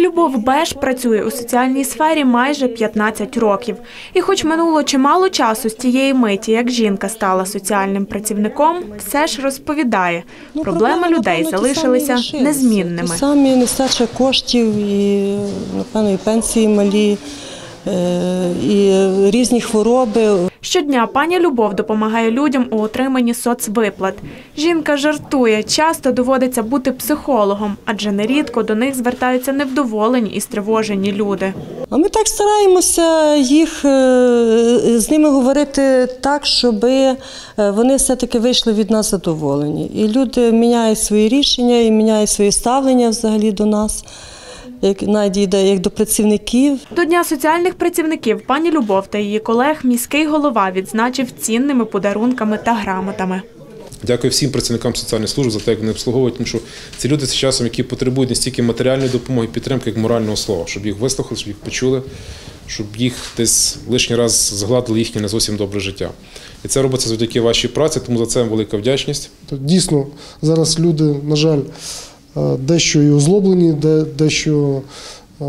Любов Беш працює у соціальній сфері майже 15 років. І хоч минуло чимало часу з тієї миті, як жінка стала соціальним працівником, все ж розповідає, проблеми людей залишилися незмінними. Самі нестача коштів, і, напевно, і пенсії малі, і різні хвороби. Щодня пані Любов допомагає людям у отриманні соцвиплат. Жінка жартує, часто доводиться бути психологом, адже нерідко до них звертаються невдоволені і стривожені люди. А ми так стараємося їх е, з ними говорити так, щоб вони все-таки вийшли від нас задоволені. І люди міняють свої рішення і міняють своє ставлення взагалі до нас, як навіть йде як до працівників. До Дня соціальних працівників пані Любов та її колег міський голова відзначив цінними подарунками та грамотами. Дякую всім працівникам соціальних служб за те, як вони обслуговують, тому що ці люди з часом, які потребують не стільки матеріальної допомоги, підтримки, як морального слова, щоб їх вислухали, щоб їх почули, щоб їх десь лишній раз згладили їхнє не зовсім добре життя. І це робиться завдяки вашій праці, тому за це велика вдячність. То Дійсно, зараз люди, на жаль, дещо і озлоблені, дещо е,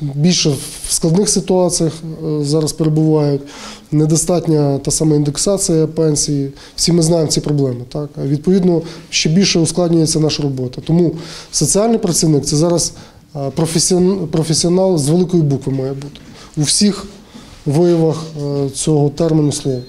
більше в складних ситуаціях е, зараз перебувають. Недостатня та сама індексація пенсії. Всі ми знаємо ці проблеми. Так? Відповідно, ще більше ускладнюється наша робота. Тому соціальний працівник це зараз е, професіонал з великої букви має бути у всіх виявах е, цього терміну слова.